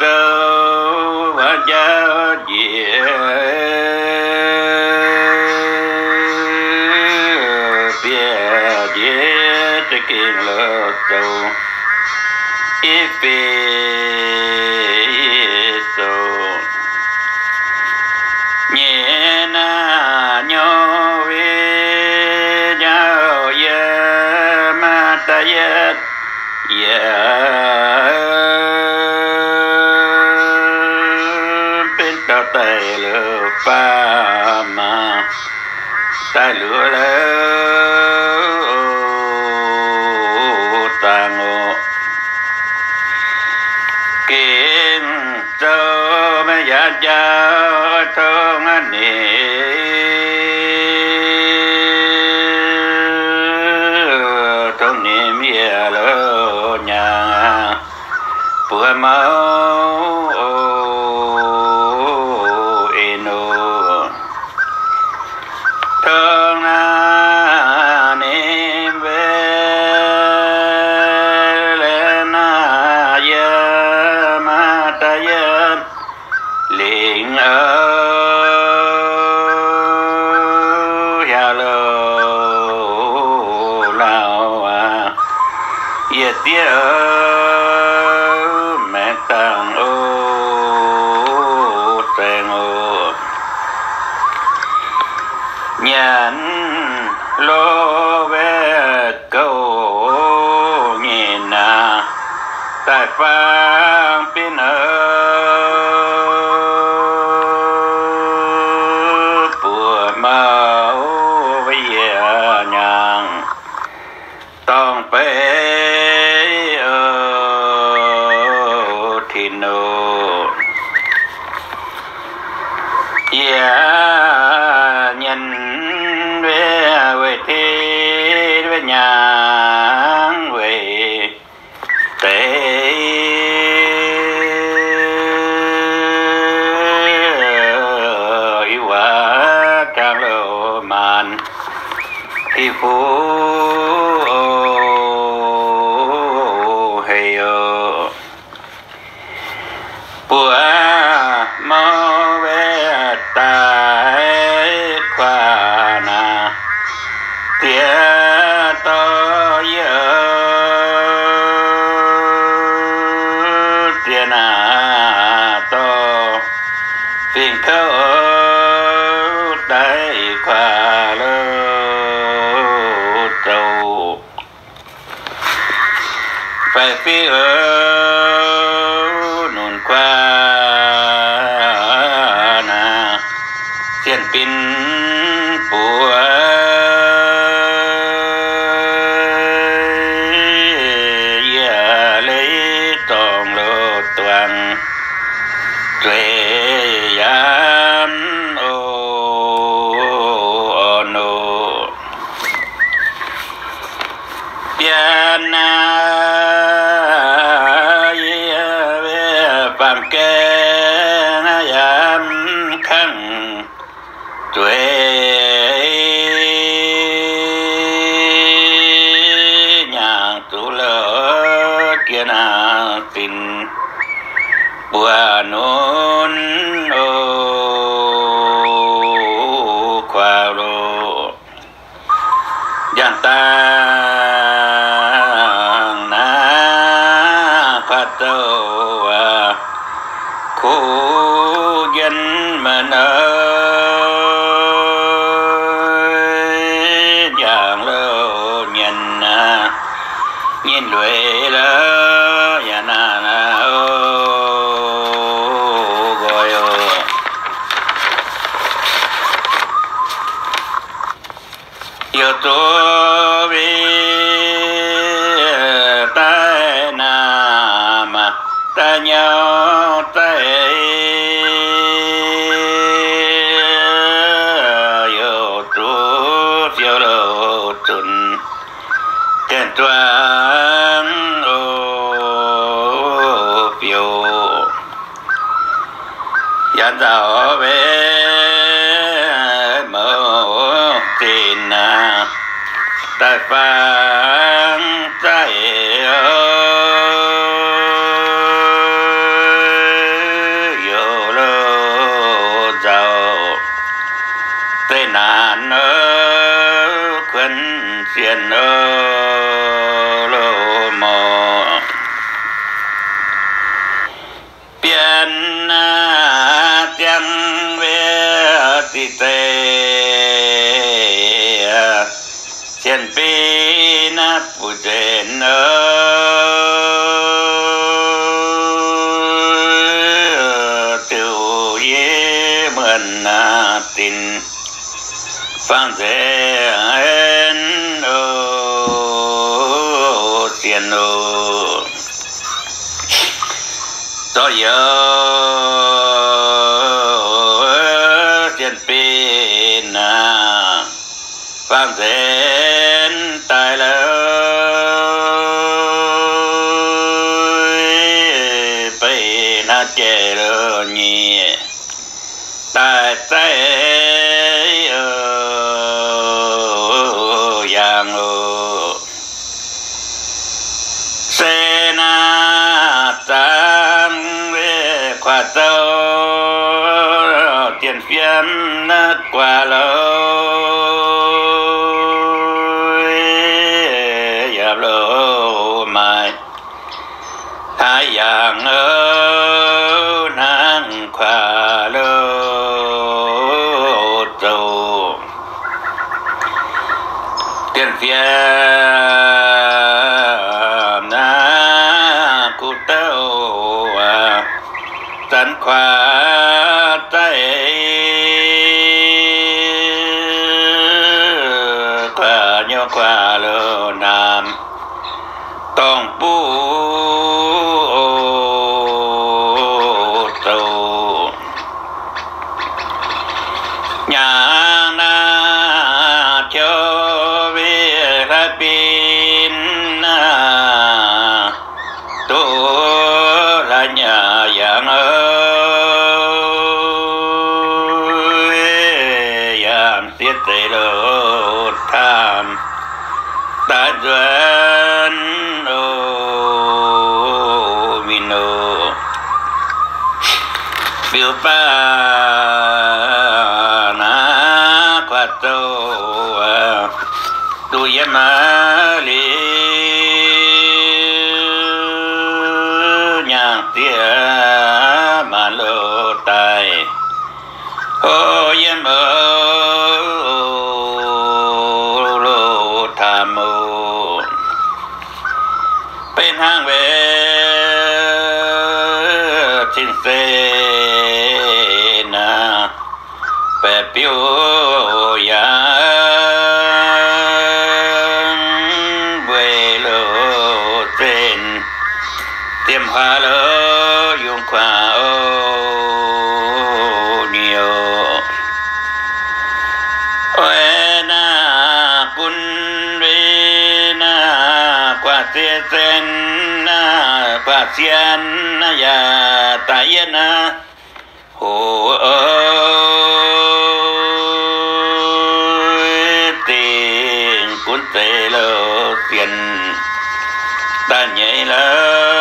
sâu và cha diệt ta lửa lơ ta ngộ. Kiến cho mẹ ya ya thong anh thong niệm ya nhà. Bữa mơ Uh, nhàn lối. Thì phú hay ở ờ. bùa mơ về tại khoa na tia to giờ tia na to phiền khâu đại khoa lơ trâu phải phi ở nôn qua na thiên pin của ya lấy tròn lô toàn tuệ bùa nôn ô qua lô giang ta na phát tâu à, khu dân mình ơi ta nhau tai yêu tu yêu lo chun kén toan ô phiêu yan đạo về mẫu tin à tại phang tê thiên bi na phụ trên ơ tiểu ye mần na tin. Phan thế en ô. Thiên ô. Cho giờ về tiền phiên quá lâu ya lâu mai hai dạng ơ nang qua lâu tàu tiền phiên ta duyên ô qua ô nhiều ôi na kun vi na qua tia sen na qua sen na dạ ya ta yên na. Hồ ơi tiền cuốn tê lô tiền. Ta nhảy lơ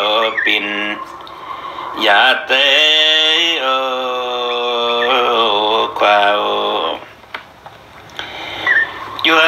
liang lơ pin ya tê ô qua ô chúa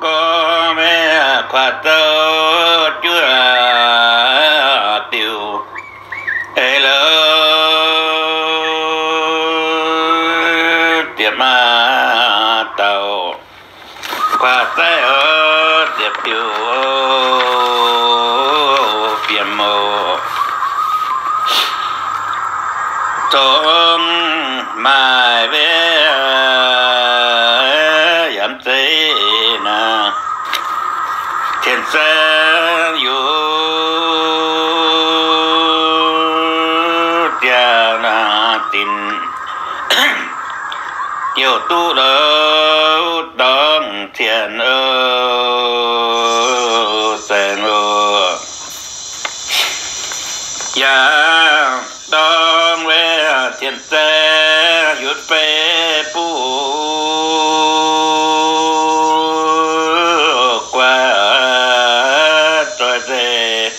có mẹ khoa tơ chúa tiêu ê lơ tiệp ma tàu. Khoa tê ơ tiệp tiêu phiền mô tôm mai về yếm tê na thiên sơn yu tia na tin. Tiêu tu lơ đong thiên ơ sen ơ thiền xe yết phê bu qua trời dê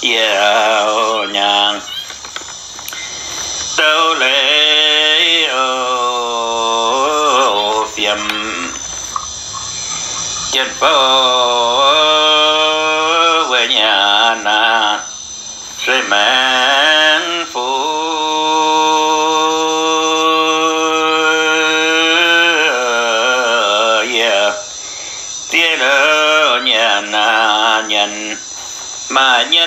yêu nhàng. Phiền thiền phô nhàn nhàn mà nhớ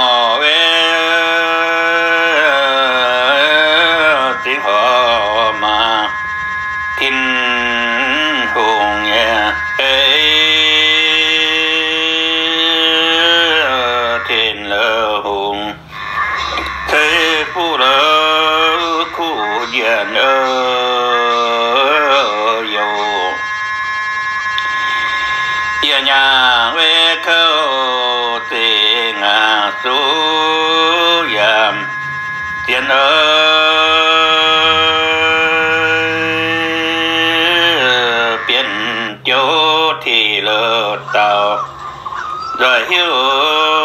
điện ơ dầu Yêu nhà về khâu tì ngà su yàm Tiền ơ Biển chỗ thì lỡ tàu Rồi hiểu